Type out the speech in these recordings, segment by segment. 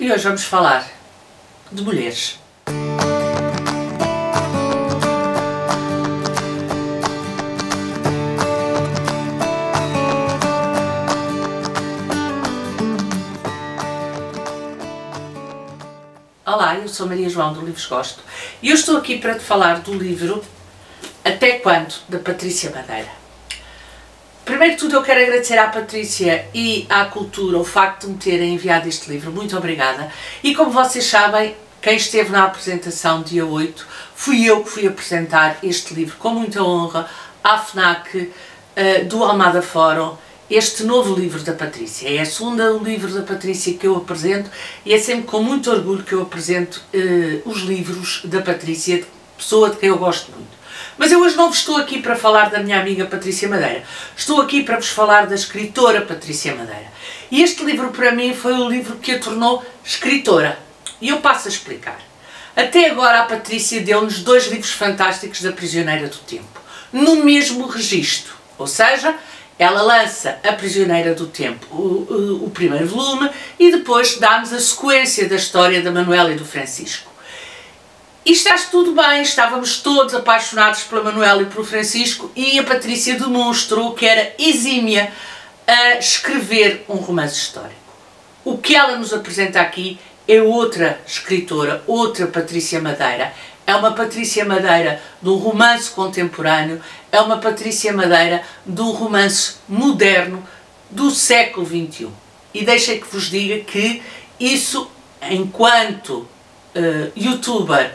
E hoje vamos falar de mulheres. Olá, eu sou Maria João do Livros Gosto e eu estou aqui para te falar do livro Até Quando, da Patrícia Madeira. Primeiro de tudo eu quero agradecer à Patrícia e à Cultura o facto de me terem enviado este livro, muito obrigada. E como vocês sabem, quem esteve na apresentação dia 8, fui eu que fui apresentar este livro com muita honra à FNAC uh, do Almada Fórum, este novo livro da Patrícia. É a segunda livro da Patrícia que eu apresento e é sempre com muito orgulho que eu apresento uh, os livros da Patrícia, pessoa de quem eu gosto muito. Mas eu hoje não estou aqui para falar da minha amiga Patrícia Madeira. Estou aqui para vos falar da escritora Patrícia Madeira. E este livro para mim foi o livro que a tornou escritora. E eu passo a explicar. Até agora a Patrícia deu-nos dois livros fantásticos da Prisioneira do Tempo, no mesmo registro. Ou seja, ela lança A Prisioneira do Tempo, o, o, o primeiro volume, e depois dá-nos a sequência da história da Manuela e do Francisco. E está tudo bem, estávamos todos apaixonados pela Manuela e pelo Francisco e a Patrícia demonstrou que era exímia a escrever um romance histórico. O que ela nos apresenta aqui é outra escritora, outra Patrícia Madeira. É uma Patrícia Madeira de um romance contemporâneo, é uma Patrícia Madeira de um romance moderno do século XXI. E deixem que vos diga que isso, enquanto uh, youtuber,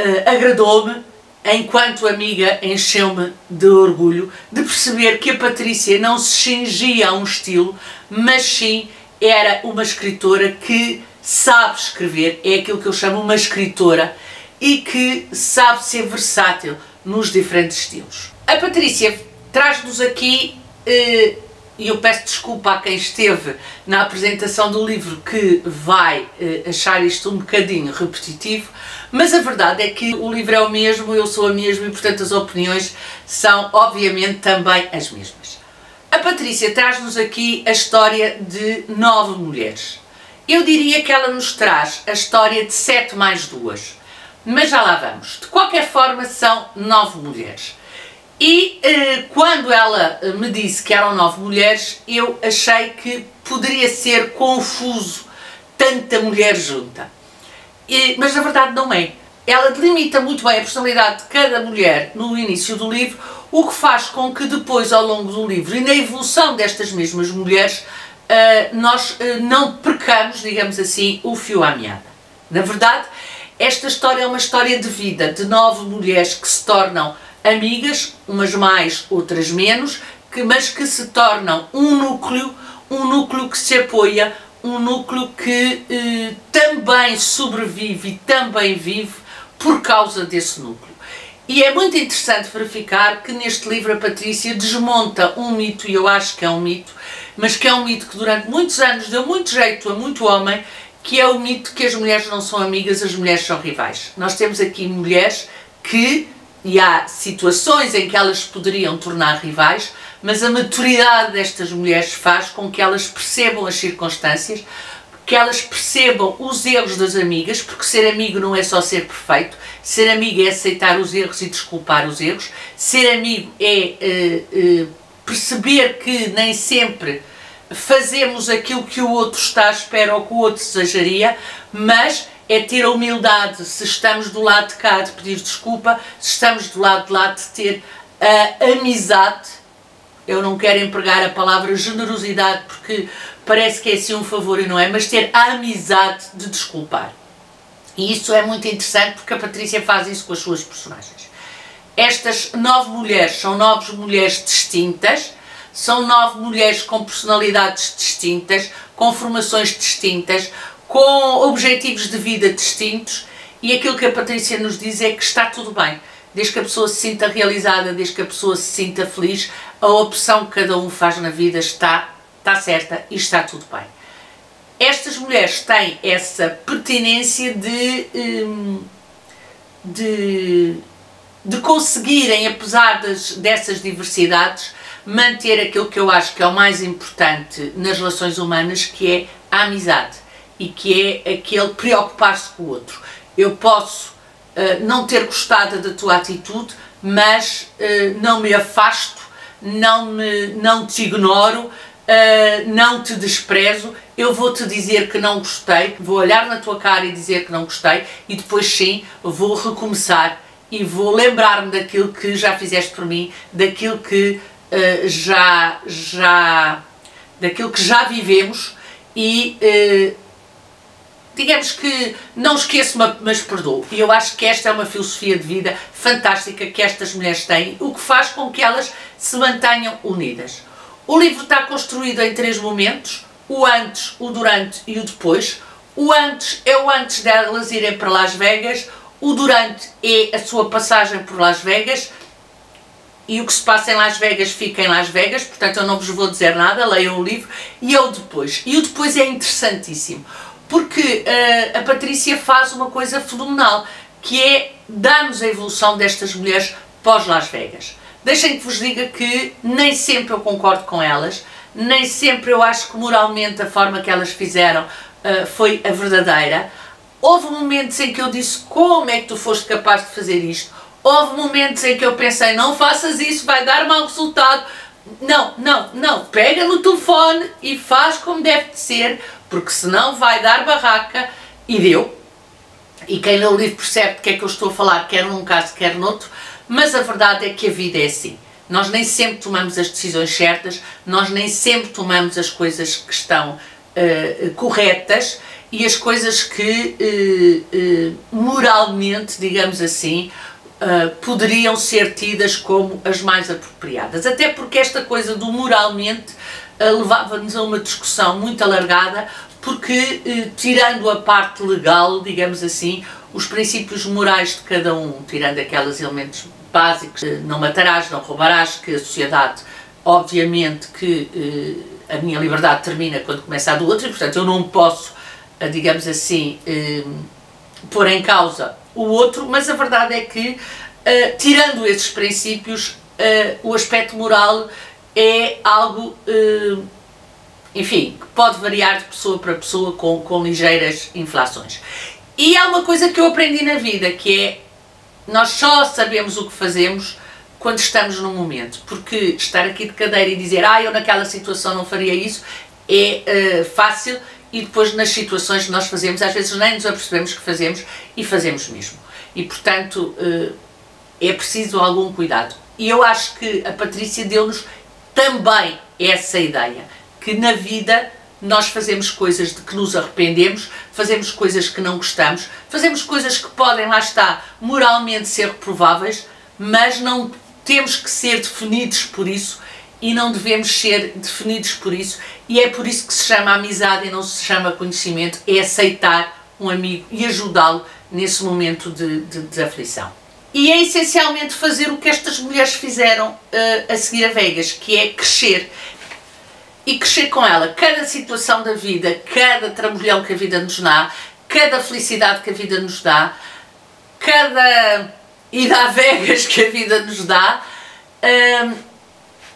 uh, agradou-me, enquanto amiga, encheu-me de orgulho de perceber que a Patrícia não se cingia a um estilo, mas sim era uma escritora que sabe escrever, é aquilo que eu chamo uma escritora e que sabe ser versátil nos diferentes estilos. A Patrícia traz-nos aqui uh, e eu peço desculpa a quem esteve na apresentação do livro que vai eh, achar isto um bocadinho repetitivo, mas a verdade é que o livro é o mesmo, eu sou a mesma e portanto as opiniões são obviamente também as mesmas. A Patrícia traz-nos aqui a história de nove mulheres. Eu diria que ela nos traz a história de sete mais duas, mas já lá vamos. De qualquer forma são nove mulheres. E eh, quando ela eh, me disse que eram nove mulheres, eu achei que poderia ser confuso tanta mulher junta. E, mas na verdade não é. Ela delimita muito bem a personalidade de cada mulher no início do livro, o que faz com que depois, ao longo do livro e na evolução destas mesmas mulheres, uh, nós não percamos, digamos assim, o fio à meada. Na verdade, esta história é uma história de vida de nove mulheres que se tornam amigas, umas mais, outras menos, que, mas que se tornam um núcleo, um núcleo que se apoia, um núcleo que eh, também sobrevive e também vive por causa desse núcleo. E é muito interessante verificar que neste livro a Patrícia desmonta um mito, e eu acho que é um mito, mas que é um mito que durante muitos anos deu muito jeito a muito homem, que é o mito que as mulheres não são amigas, as mulheres são rivais. Nós temos aqui mulheres que e há situações em que elas poderiam tornar rivais, mas a maturidade destas mulheres faz com que elas percebam as circunstâncias, que elas percebam os erros das amigas, porque ser amigo não é só ser perfeito, ser amigo é aceitar os erros e desculpar os erros, ser amigo é uh, uh, perceber que nem sempre fazemos aquilo que o outro está à espera ou que o outro desejaria, mas é ter a humildade, se estamos do lado de cá, de pedir desculpa, se estamos do lado de lá, de ter a amizade. Eu não quero empregar a palavra generosidade porque parece que é assim um favor e não é, mas ter a amizade de desculpar. E isso é muito interessante porque a Patrícia faz isso com as suas personagens. Estas nove mulheres são nove mulheres distintas, são nove mulheres com personalidades distintas, com formações distintas, com objetivos de vida distintos e aquilo que a Patrícia nos diz é que está tudo bem. Desde que a pessoa se sinta realizada, desde que a pessoa se sinta feliz, a opção que cada um faz na vida está, está certa e está tudo bem. Estas mulheres têm essa pertinência de, hum, de, de conseguirem, apesar das, dessas diversidades, manter aquilo que eu acho que é o mais importante nas relações humanas, que é a amizade e que é aquele preocupar-se com o outro. Eu posso uh, não ter gostado da tua atitude, mas uh, não me afasto, não, me, não te ignoro, uh, não te desprezo, eu vou te dizer que não gostei, vou olhar na tua cara e dizer que não gostei e depois sim vou recomeçar e vou lembrar-me daquilo que já fizeste por mim, daquilo que já, já, daquilo que já vivemos e digamos que não esqueço, mas perdoo. E eu acho que esta é uma filosofia de vida fantástica que estas mulheres têm, o que faz com que elas se mantenham unidas. O livro está construído em três momentos, o antes, o durante e o depois. O antes é o antes delas irem para Las Vegas, o durante é a sua passagem por Las Vegas e o que se passa em Las Vegas fica em Las Vegas, portanto eu não vos vou dizer nada, leiam o livro, e é o depois. E o depois é interessantíssimo, porque uh, a Patrícia faz uma coisa fenomenal, que é dar-nos a evolução destas mulheres pós Las Vegas. Deixem que vos diga que nem sempre eu concordo com elas, nem sempre eu acho que moralmente a forma que elas fizeram uh, foi a verdadeira. Houve momentos em que eu disse como é que tu foste capaz de fazer isto. Houve momentos em que eu pensei não faças isso, vai dar mau resultado. Não, não, não. Pega no telefone e faz como deve de ser, porque senão vai dar barraca. E deu. E quem lê o livro percebe de que é que eu estou a falar, quer num caso, quer noutro. Mas a verdade é que a vida é assim. Nós nem sempre tomamos as decisões certas, nós nem sempre tomamos as coisas que estão uh, corretas e as coisas que uh, uh, moralmente, digamos assim, poderiam ser tidas como as mais apropriadas. Até porque esta coisa do moralmente levava-nos a uma discussão muito alargada, porque tirando a parte legal, digamos assim, os princípios morais de cada um, tirando aqueles elementos básicos, não matarás, não roubarás, que a sociedade, obviamente que eh, a minha liberdade termina quando começa a do outro e, portanto, eu não posso, eh, digamos assim, eh, pôr em causa o outro, mas a verdade é que, tirando esses princípios, o aspecto moral é algo, enfim, que pode variar de pessoa para pessoa com, com ligeiras inflações. E há uma coisa que eu aprendi na vida, que é nós só sabemos o que fazemos quando estamos num momento, porque estar aqui de cadeira e dizer ah, eu naquela situação não faria isso é uh, fácil e depois nas situações que nós fazemos, às vezes nem nos apercebemos que fazemos e fazemos mesmo. E portanto uh, é preciso algum cuidado. E eu acho que a Patrícia deu-nos também essa ideia, que na vida nós fazemos coisas de que nos arrependemos, fazemos coisas que não gostamos, fazemos coisas que podem, lá está, moralmente ser reprováveis, mas não temos que ser definidos por isso e não devemos ser definidos por isso. E é por isso que se chama amizade e não se chama conhecimento, é aceitar um amigo e ajudá-lo nesse momento de, de, de, aflição. E é essencialmente fazer o que estas mulheres fizeram uh, a seguir a Vegas, que é crescer e crescer com ela. Cada situação da vida, cada trambolhão que a vida nos dá, cada felicidade que a vida nos dá, cada ida a Vegas que a vida nos dá, hum,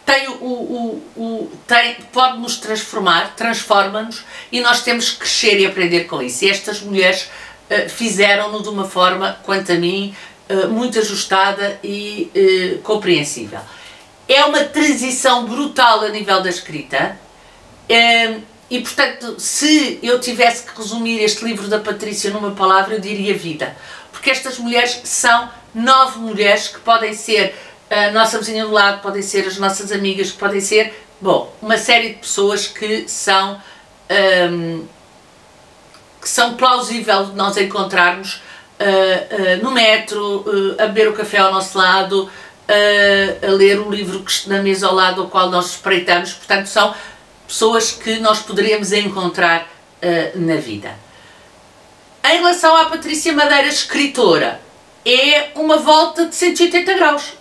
tem o, o, o, tem, pode nos transformar, transforma-nos e nós temos que crescer e aprender com isso. E estas mulheres uh, fizeram-no de uma forma, quanto a mim, uh, muito ajustada e uh, compreensível. É uma transição brutal a nível da escrita ehm, e, portanto, se eu tivesse que resumir este livro da Patrícia numa palavra, eu diria vida. Porque estas mulheres são nove mulheres que podem ser a nossa vizinha do lado, podem ser as nossas amigas, podem ser, bom, uma série de pessoas que são, ehm, que são plausível de nós encontrarmos uh, no metro, uh, a beber o café ao nosso lado, a, ler um livro que na mesa ao lado ao qual nós espreitamos, portanto são pessoas que nós poderíamos encontrar na vida. Em relação à Patrícia Madeira, escritora, é uma volta de 180 graus.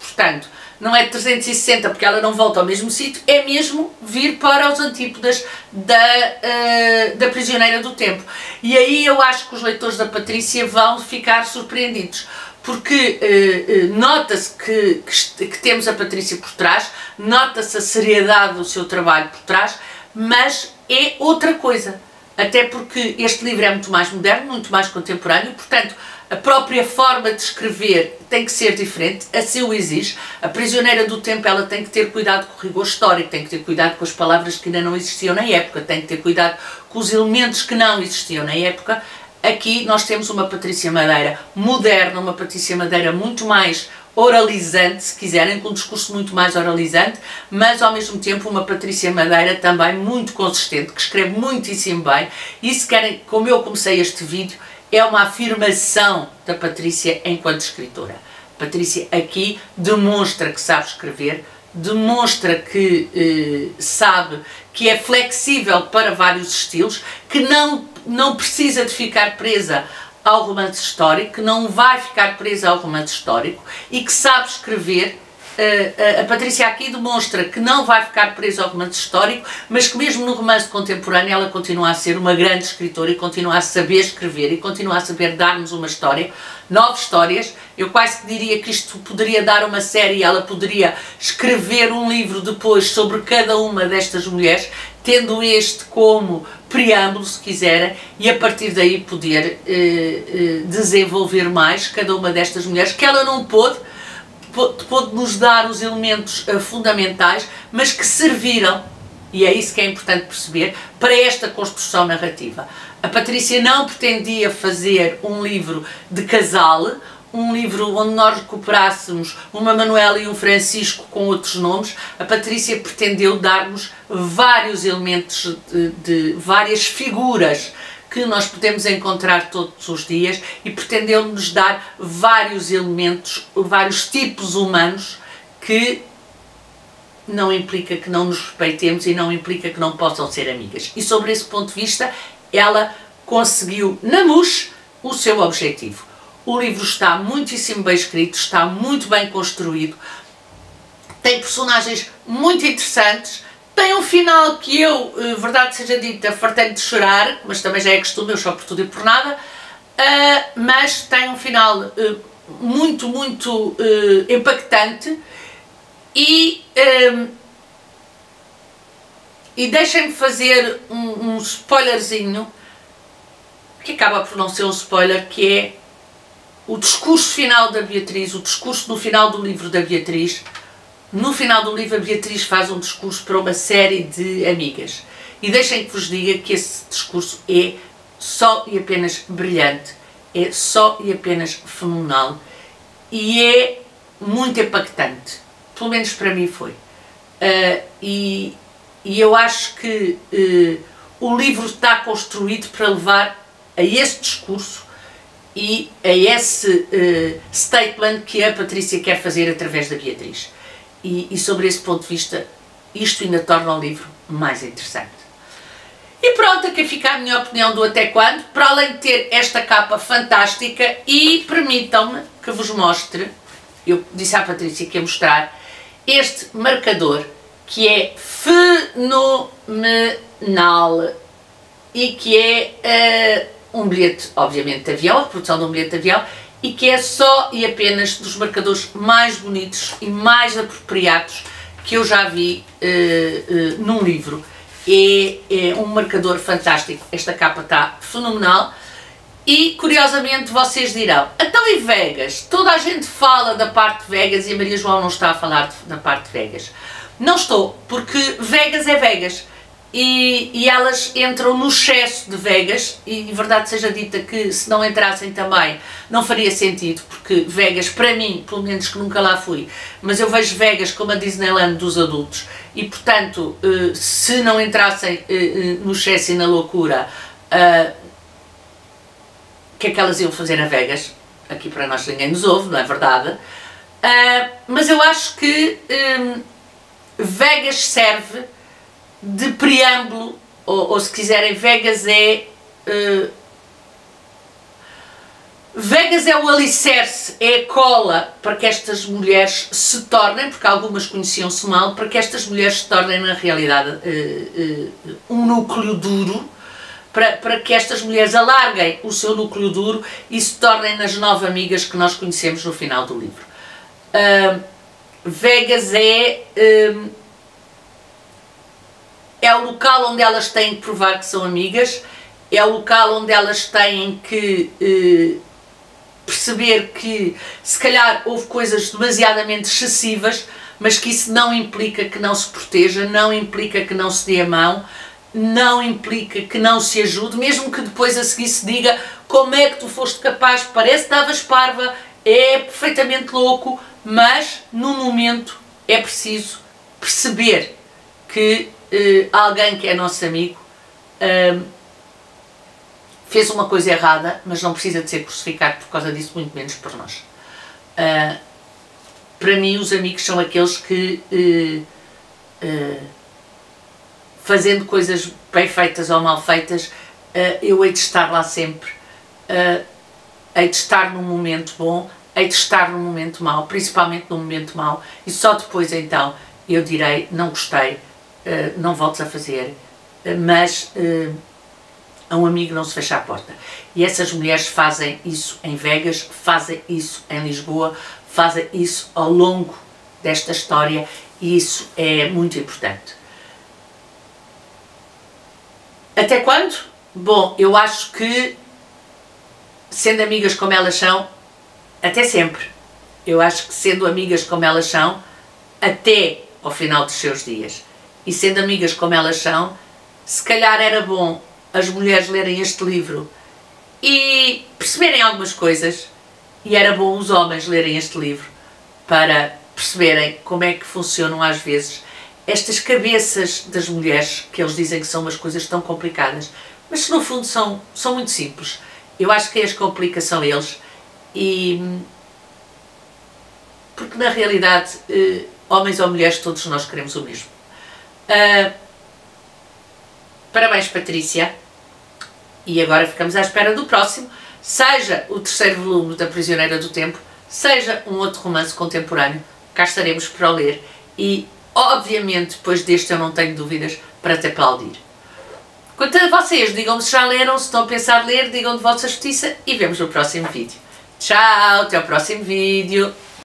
Portanto, não é 360 porque ela não volta ao mesmo sítio, é mesmo vir para os antípodas da, uh, da Prisioneira do Tempo. E aí eu acho que os leitores da Patrícia vão ficar surpreendidos porque uh, uh, nota-se que, que, que, temos a Patrícia por trás, nota-se a seriedade do seu trabalho por trás, mas é outra coisa. até porque este livro é muito mais moderno, muito mais contemporâneo, portanto, a própria forma de escrever tem que ser diferente, assim o exige. A prisioneira do tempo ela tem que ter cuidado com o rigor histórico, tem que ter cuidado com as palavras que ainda não existiam na época, tem que ter cuidado com os elementos que não existiam na época. Aqui nós temos uma Patrícia Madeira moderna, uma Patrícia Madeira muito mais oralizante, se quiserem, com um discurso muito mais oralizante, mas ao mesmo tempo uma Patrícia Madeira também muito consistente, que escreve muitíssimo bem. E se querem, como eu comecei este vídeo, é uma afirmação da Patrícia enquanto escritora. Patrícia aqui demonstra que sabe escrever, demonstra que eh, sabe que é flexível para vários estilos, que não, não precisa de ficar presa ao romance histórico, que não vai ficar presa ao romance histórico e que sabe escrever a Patrícia aqui demonstra que não vai ficar presa ao romance histórico, mas que mesmo no romance contemporâneo ela continua a ser uma grande escritora e continua a saber escrever e continua a saber dar-nos uma história, nove histórias. Eu quase que diria que isto poderia dar uma série, ela poderia escrever um livro depois sobre cada uma destas mulheres, tendo este como preâmbulo, se quiserem, e a partir daí poder eh, eh, desenvolver mais cada uma destas mulheres, que ela não pôde, pode nos dar os elementos uh, fundamentais, mas que serviram, e é isso que é importante perceber, para esta construção narrativa. A Patrícia não pretendia fazer um livro de casal, um livro onde nós recuperássemos uma Manuela e um Francisco com outros nomes, a Patrícia pretendeu dar-nos vários elementos de, de várias figuras que nós podemos encontrar todos os dias e pretendeu-nos dar vários elementos, vários tipos humanos que não implica que não nos respeitemos e não implica que não possam ser amigas. E sobre esse ponto de vista, ela conseguiu na MUS o seu objetivo. O livro está muitíssimo bem escrito, está muito bem construído, tem personagens muito interessantes, tem um final que eu, eh, verdade seja dita, fartei de chorar, mas também já é costume, eu choro por tudo e por nada, uh, mas tem um final uh, muito, muito uh, impactante e, e deixem-me fazer um, um spoilerzinho, que acaba por não ser um spoiler, que é o discurso final da Beatriz, o discurso no final do livro da Beatriz, no final do livro, a Beatriz faz um discurso para uma série de amigas. E deixem que vos diga que esse discurso é só e apenas brilhante, é só e apenas fenomenal e é muito impactante. Pelo menos para mim foi. Uh, e, e eu acho que uh, o livro está construído para levar a esse discurso e a esse uh, statement que a Patrícia quer fazer através da Beatriz e, e sobre esse ponto de vista isto ainda torna o livro mais interessante. E pronto, aqui fica a minha opinião do até quando, para além de ter esta capa fantástica e permitam-me que vos mostre, eu disse à Patrícia que ia mostrar, este marcador que é fenomenal e que é uh, um bilhete, obviamente, de avião, a reprodução de um bilhete de avião, e que é só e apenas dos marcadores mais bonitos e mais apropriados que eu já vi uh, uh, num livro. É, é, um marcador fantástico, esta capa está fenomenal e curiosamente vocês dirão, então e Vegas? Toda a gente fala da parte de Vegas e a Maria João não está a falar de, da parte de Vegas. Não estou, porque Vegas é Vegas e, e, elas entram no excesso de Vegas e verdade seja dita que se não entrassem também não faria sentido porque Vegas para mim, pelo menos que nunca lá fui mas eu vejo Vegas como a Disneyland dos adultos e portanto eh, se não entrassem eh, eh, no excesso e na loucura o que é que elas iam fazer a Vegas? Aqui para nós ninguém nos ouve, não é verdade? mas eu acho que Vegas serve de preâmbulo, ou, ou se quiserem, Vegas é. Uh, Vegas é o alicerce, é a cola para que estas mulheres se tornem, porque algumas conheciam-se mal, para que estas mulheres se tornem na realidade uh, uh, um núcleo duro, para, para que estas mulheres alarguem o seu núcleo duro e se tornem nas nove amigas que nós conhecemos no final do livro. Vegas é é o local onde elas têm que provar que são amigas, é o local onde elas têm que eh, perceber que se calhar houve coisas demasiadamente excessivas, mas que isso não implica que não se proteja, não implica que não se dê a mão, não implica que não se ajude, mesmo que depois a seguir se diga como é que tu foste capaz, parece que davas parva, é perfeitamente louco, mas no momento é preciso perceber que uh, alguém que é nosso amigo uh, fez uma coisa errada, mas não precisa de ser crucificado por causa disso, muito menos por nós. Uh, para mim, os amigos são aqueles que, fazendo coisas bem feitas ou mal feitas, eu hei de estar lá sempre, hei de estar num momento bom, hei de estar num momento mau, principalmente num momento mau, e só depois então eu direi, não gostei, eh, não voltes a fazer, eh, mas uh, a um amigo não se fecha a porta. E essas mulheres fazem isso em Vegas, fazem isso em Lisboa, fazem isso ao longo desta história e isso é muito importante. Até quando? Bom, eu acho que, sendo amigas como elas são, até sempre. Eu acho que sendo amigas como elas são, até ao final dos seus dias. E sendo amigas como elas são, se calhar era bom as mulheres lerem este livro e perceberem algumas coisas, e era bom os homens lerem este livro para perceberem como é que funcionam às vezes estas cabeças das mulheres, que eles dizem que são umas coisas tão complicadas, mas que no fundo são, são muito simples. Eu acho que as complicam eles e porque na realidade eh, homens ou mulheres, todos nós queremos o mesmo. Uh, parabéns, Patrícia. E agora ficamos à espera do próximo, seja o terceiro volume da Prisioneira do Tempo, seja um outro romance contemporâneo. Cá estaremos para o ler e, obviamente, depois deste eu não tenho dúvidas para te aplaudir. Quanto a vocês, digam-me se já leram, se estão a pensar ler, digam de vossa justiça e vemos no próximo vídeo. Tchau, até o próximo vídeo.